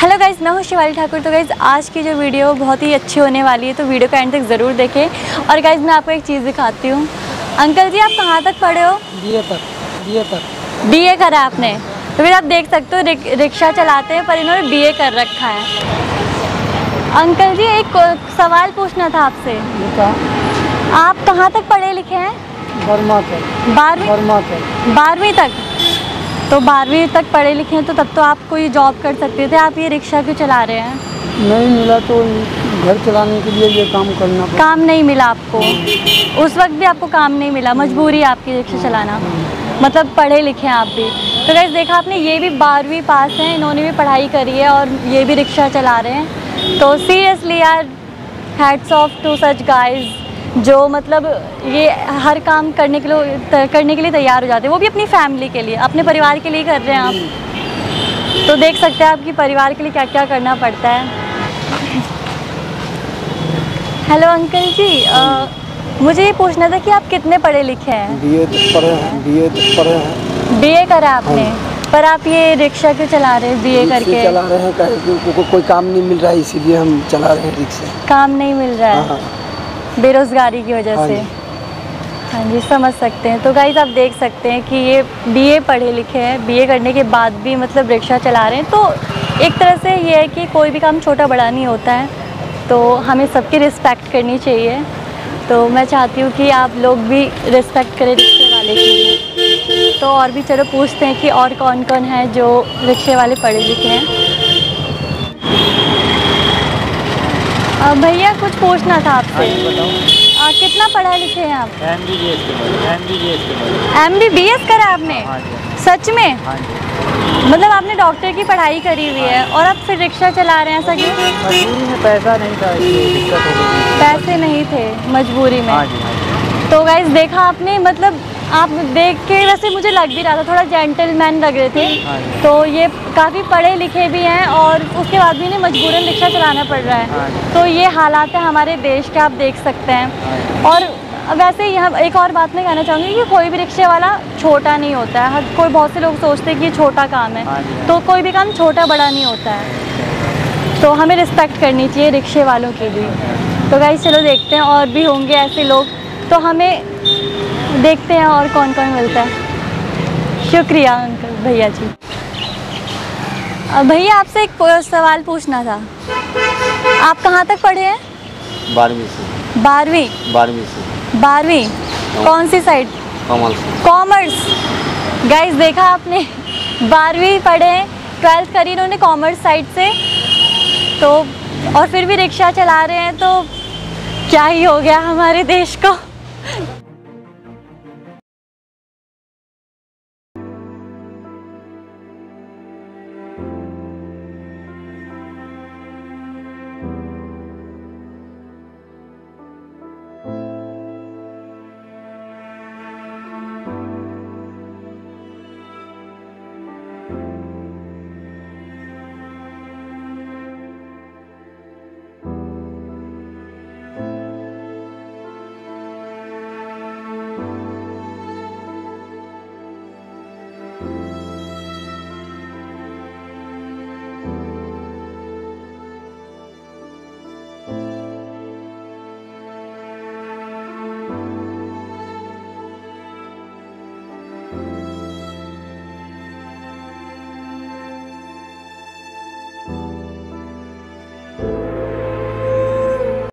Hello guys मैं हूँ शिवाली ठाकुर। तो गाइज़ आज की जो वीडियो बहुत ही अच्छी होने वाली है तो वीडियो का एंड तक ज़रूर देखें। और गाइज़ मैं आपको एक चीज़ दिखाती हूँ। अंकल जी आप कहाँ तक पढ़े हो? बी तक बीए तक। बी ए करा आपने। तो फिर आप देख सकते हो रिक, रिक्शा चलाते हैं पर इन्होंने बी ए कर रखा है। अंकल जी एक सवाल पूछना था आपसे। आप कहाँ तक पढ़े लिखे हैं? बारहवीं तक। बारहवीं तक। तो बारहवीं तक पढ़े लिखे हैं तो तब तो आप कोई जॉब कर सकते थे? आप ये रिक्शा क्यों चला रहे हैं? नहीं मिला तो घर चलाने के लिए ये काम करना काम नहीं मिला आपको? उस वक्त भी आपको काम नहीं मिला मजबूरी आपकी रिक्शा चलाना। मतलब पढ़े लिखे हैं आप भी। तो गैस देखा आपने ये भी बारहवीं पास हैं इन्होंने भी पढ़ाई करी है और ये भी रिक्शा चला रहे हैं। तो सीरियसली यार hats off to such guys जो मतलब ये हर काम करने के लिए करने के लिए तैयार हो जाते हैं। वो भी अपनी फैमिली के लिए अपने परिवार के लिए कर रहे हैं आप। तो देख सकते हैं आपकी परिवार के लिए क्या क्या करना पड़ता है। हेलो अंकल जी आ, मुझे ये पूछना था कि आप कितने पढ़े लिखे हैं? बी ए तक पढ़े हैं बी ए पढ़े हैं। बी ए करा आपने पर आप ये रिक्शा क्यों चला रहे हैं बी ए करके? चला रहे हैं कि को, को, कोई काम नहीं मिल रहा है इसीलिए हम चला रहे हैं रिक्शा। काम नहीं मिल रहा है? हाँ। बेरोज़गारी की वजह हाँ से। हाँ जी समझ सकते हैं। तो गाइज़ आप देख सकते हैं कि ये बीए पढ़े लिखे हैं। बीए करने के बाद भी मतलब रिक्शा चला रहे हैं। तो एक तरह से ये है कि कोई भी काम छोटा बड़ा नहीं होता है। तो हमें सबकी रिस्पेक्ट करनी चाहिए। तो मैं चाहती हूँ कि आप लोग भी रिस्पेक्ट करें रिक्शे वाले के लिए। तो और भी चलो पूछते हैं कि और कौन कौन है जो रिक्शे वाले पढ़े लिखे हैं। भैया कुछ पूछना था हाँ आपसे जी बताओ कितना पढ़ा लिखे हैं आप? M B B S M B B S M B B S करा आपने? हाँ सच में? हाँ मतलब आपने डॉक्टर की पढ़ाई करी हुई है और आप फिर रिक्शा चला रहे हैं ऐसा क्यों? पैसा नहीं था दिक्कत पैसे नहीं थे मजबूरी में। हाँ हाँ तो गाइज़ देखा आपने मतलब आप देख के वैसे मुझे लग भी रहा था थोड़ा जेंटलमैन लग रहे थे। हाँ तो ये काफ़ी पढ़े लिखे भी हैं और उसके बाद भी इन्हें मजबूरन रिक्शा चलाना पड़ रहा हाँ। है तो ये हालात है हमारे देश के आप देख सकते हैं। हाँ और वैसे यहाँ एक और बात मैं कहना चाहूँगी कि कोई भी रिक्शे वाला छोटा नहीं होता है। कोई बहुत से लोग सोचते हैं कि ये छोटा काम है। तो कोई भी काम छोटा बड़ा नहीं होता है। तो हमें रिस्पेक्ट करनी चाहिए रिक्शे वालों की भी। तो गाइस चलो देखते हैं और भी होंगे ऐसे लोग। तो हमें देखते हैं और कौन कौन मिलता है। शुक्रिया अंकल भैया जी। भैया आपसे एक सवाल पूछना था। आप कहाँ तक पढ़े हैं? बारहवीं से। बारहवीं? बारहवीं से। बारहवीं? कौन सी साइड कमल से। कॉमर्स। गाइस देखा आपने? बारहवीं पढ़े हैं ट्वेल्थ करी इन्होंने कॉमर्स साइड से। तो और फिर भी रिक्शा चला रहे हैं तो क्या ही हो गया हमारे देश को?